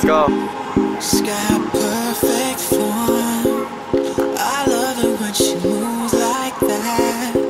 Let's go. Perfect form. I love it when she moves like that.